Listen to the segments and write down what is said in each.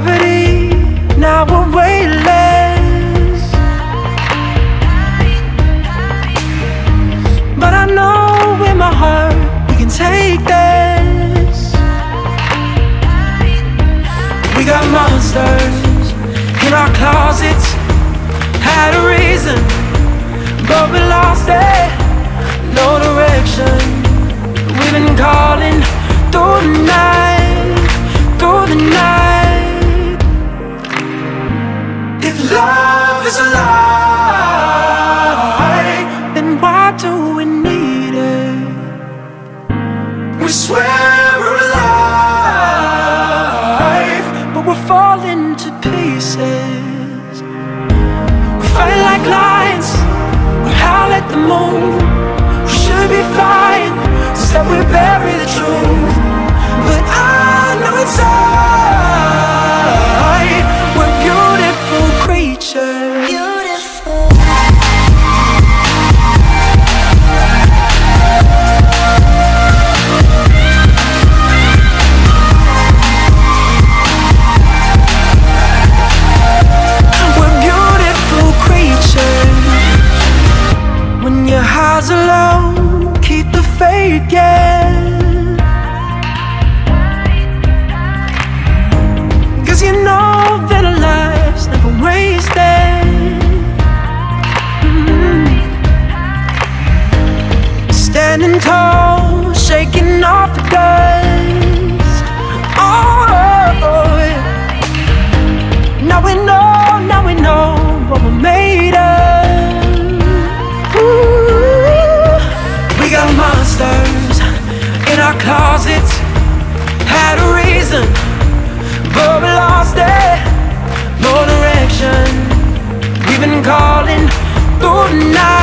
gravity, now we're weightless. But I know in my heart we can take this. We got monsters in our closets, had a reason, but we lost it. No direction. We've been calling through the night, Love is a lie, then why do we need it? We swear we're alive, but we're falling to pieces. We fight like lions, we howl at the moon. We should be flying, instead we bury the truth. Standing tall, shaking off the dust. Oh, yeah. Now we know, now we know what we're made of. Ooh, we got monsters in our closets. Had a reason, but we lost it. No direction. We've been calling through the night,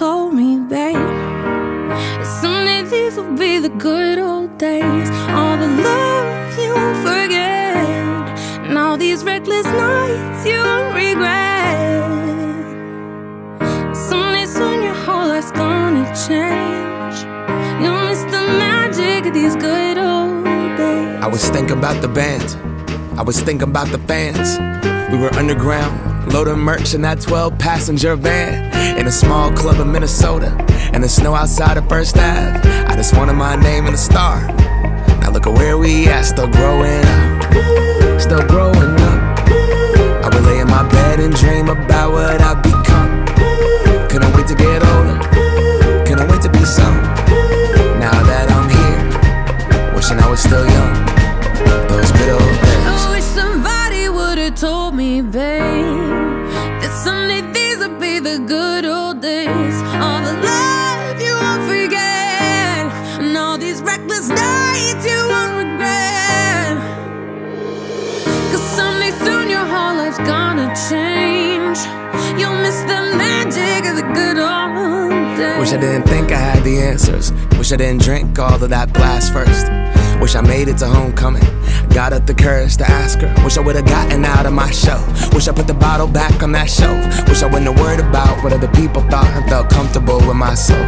told me, babe. Someday these will be the good old days. All the love you forget, and all these reckless nights you regret. Someday soon your whole life's gonna change. You'll miss the magic of these good old days. I was thinking about the band. I was thinking about the fans. We were underground, loading merch in that 12 passenger van. In a small club in Minnesota, and the snow outside of First Ave. I just wanted my name in the star. Now look at where we at, still growing up. Still growing up. I would lay in my bed and dream about what gonna change. You'll miss the magic of the good old days. Wish I didn't think I had the answers. Wish I didn't drink all of that glass first. Wish I made it to homecoming. Got up the courage to ask her. Wish I would've gotten out of my show. Wish I put the bottle back on that shelf. Wish I wouldn't have worried about what other people thought and felt comfortable with myself.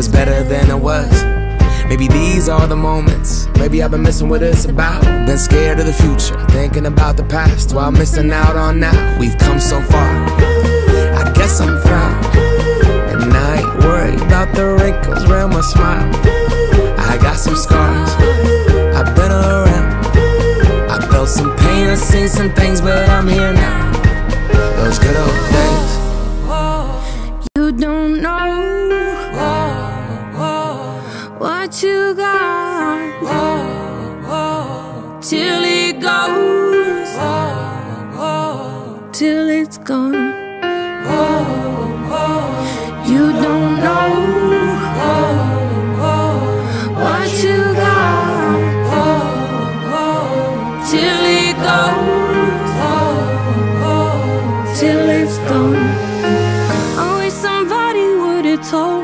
Was better than it was. Maybe these are the moments. Maybe I've been missing what it's about. Been scared of the future, thinking about the past while missing out on now. We've come so far. I guess I'm proud. And I ain't worried about the wrinkles around my smile. I got some scars. I've been around. I felt some pain, I've seen some things, but I'm here now. Those good old days. to God till it goes, till it's gone. You don't know what you got till it goes, till it's gone. I wish somebody would have told.